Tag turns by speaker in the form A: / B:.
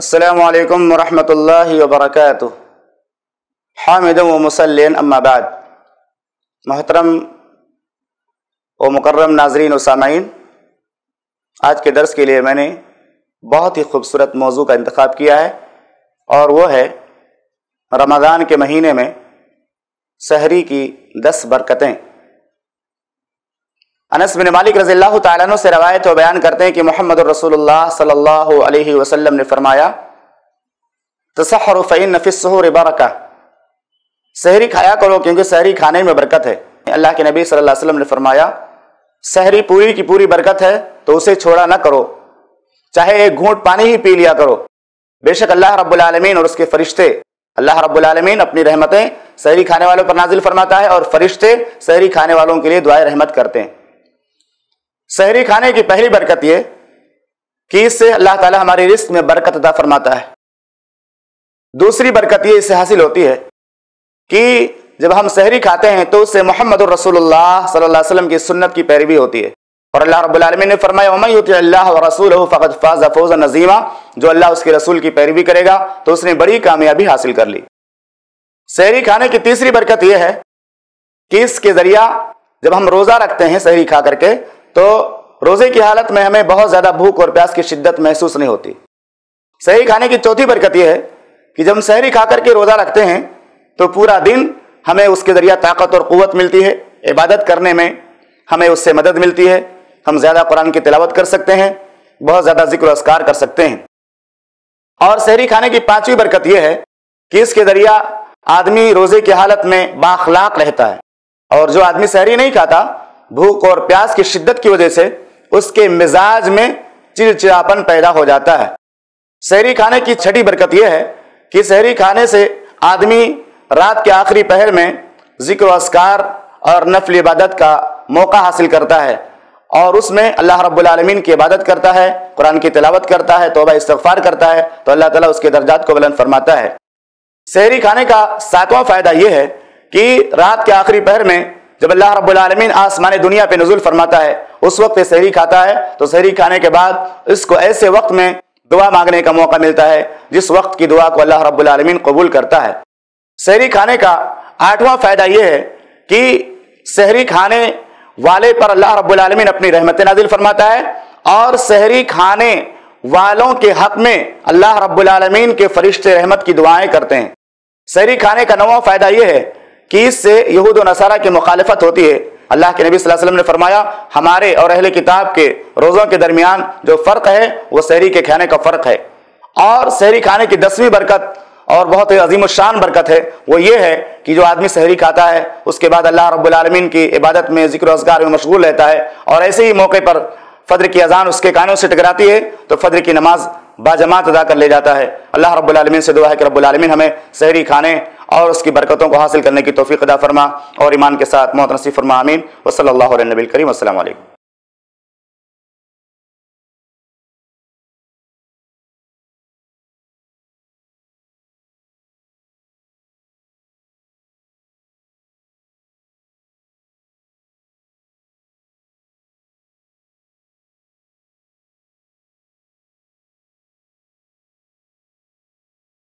A: السلام علیکم ورحمۃ اللہ وبرکاتہ۔ حامد و مسلین، اما بعد۔ محترم و مکرم ناظرین و سامعین، آج کے درس کے لیے میں نے بہت ہی خوبصورت موضوع کا انتخاب کیا ہے، اور وہ ہے رمضان کے مہینے میں سحری کی دس برکتیں۔ انس بن مالک رضی اللہ تعالیٰ عنہ سے روایت و بیان کرتے ہیں کہ محمد الرسول اللہ صلی اللہ علیہ وسلم نے فرمایا تصحر فعین نفس برکہ. سحری کھایا کرو کیونکہ سحری کھانے میں برکت ہے۔ اللہ کے نبی صلی اللہ علیہ وسلم نے فرمایا، سحری پوری کی پوری برکت ہے تو اسے چھوڑا نہ کرو۔ چاہے ایک گھونٹ پانی ہی پی لیا کرو۔ بے شک اللہ رب العالمین اور اس کے فرشتے، اللہ رب العالمین اپنی رحمتیں سحری کھانے والوں پر نازل فرماتا ہے اور فرشتے سحری کھانے والوں کے لیے دعائیں رحمت کرتے ہیں۔ سحری کھانے کی پہلی برکت یہ کہ اس سے اللہ تعالیٰ ہماری رزق میں برکت ادا فرماتا ہے۔ دوسری برکت یہ اس سے حاصل ہوتی ہے کہ جب ہم سحری کھاتے ہیں تو اس سے محمد الرسول اللہ صلی اللہ علیہ وسلم کی سنت کی پیروی ہوتی ہے۔ اور اللہ رب العالمین نے فرمایا اللہ و رسول فقط فاز فوز نظیمہ جو اللہ اس کے رسول کی پیروی کرے گا تو اس نے بڑی کامیابی حاصل کر لی۔ سحری کھانے کی تیسری برکت یہ ہے کہ اس کے ذریعہ جب ہم روزہ رکھتے ہیں سحری کھا کر کے تو روزے کی حالت میں ہمیں بہت زیادہ بھوک اور پیاس کی شدت محسوس نہیں ہوتی۔ سحری کھانے کی چوتھی برکت یہ ہے کہ جب ہم سحری کھا کر کے روزہ رکھتے ہیں تو پورا دن ہمیں اس کے ذریعہ طاقت اور قوت ملتی ہے۔ عبادت کرنے میں ہمیں اس سے مدد ملتی ہے۔ ہم زیادہ قرآن کی تلاوت کر سکتے ہیں، بہت زیادہ ذکر و اسکار کر سکتے ہیں۔ اور سحری کھانے کی پانچویں برکت یہ ہے کہ اس کے ذریعہ آدمی روزے کی حالت میں باخلاق رہتا ہے۔ اور جو آدمی سحری نہیں کھاتا بھوک اور پیاس کی شدت کی وجہ سے اس کے مزاج میں چڑچڑاپن پیدا ہو جاتا ہے۔ سحری کھانے کی چھٹی برکت یہ ہے کہ سحری کھانے سے آدمی رات کے آخری پہر میں ذکر و اسکار اور نفل عبادت کا موقع حاصل کرتا ہے اور اس میں اللہ رب العالمین کی عبادت کرتا ہے، قرآن کی تلاوت کرتا ہے، توبہ استغفار کرتا ہے، تو اللہ تعالیٰ اس کے درجات کو بلند فرماتا ہے۔ سحری کھانے کا ساتواں فائدہ یہ ہے کہ رات کے آخری پہر میں جب اللہ رب العالمین آسمان دنیا پہ نزول فرماتا ہے، اس وقت سحری کھاتا ہے، تو سحری کھانے کے بعد اس کو ایسے وقت میں دعا مانگنے کا موقع ملتا ہے، جس وقت کی دعا کو اللہ رب العالمین قبول کرتا ہے۔ سحری کھانے کا آٹھواں فائدہ یہ ہے کہ سحری کھانے والے پر اللہ رب العالمین اپنی رحمت نازل فرماتا ہے اور سحری کھانے والوں کے حق میں اللہ رب العالمین کے فرشتے رحمت کی دعائیں کرتے ہیں۔ سحری کھانے کا نواں فائدہ یہ ہے کہ اس سے یہود و نصارہ کی مخالفت ہوتی ہے۔ اللہ کے نبی صلی اللہ علیہ وسلم نے فرمایا، ہمارے اور اہل کتاب کے روزوں کے درمیان جو فرق ہے، وہ سحری کے کھانے کا فرق ہے۔ اور سحری کھانے کی دسویں برکت اور بہت ہی عظیم الشان برکت ہے۔ وہ یہ ہے کہ جو آدمی سحری کھاتا ہے، اس کے بعد اللہ رب العالمین کی عبادت میں ذکر و اذکار میں مشغول رہتا ہے۔ اور ایسے ہی موقع پر فجر کی اذان اس کے کانوں سے ٹکراتی ہے، تو فجر کی نماز باجماعت ادا کر لے جاتا ہے۔ اللہ رب العالمین سے دعا ہے کہ رب العالمین ہمیں سحری کھانے اور اس کی برکتوں کو حاصل کرنے کی توفیق ادا فرما اور ایمان کے ساتھ موت نصیب فرما امین و صلی اللہ علیہ نبی کریم السلام علیکم۔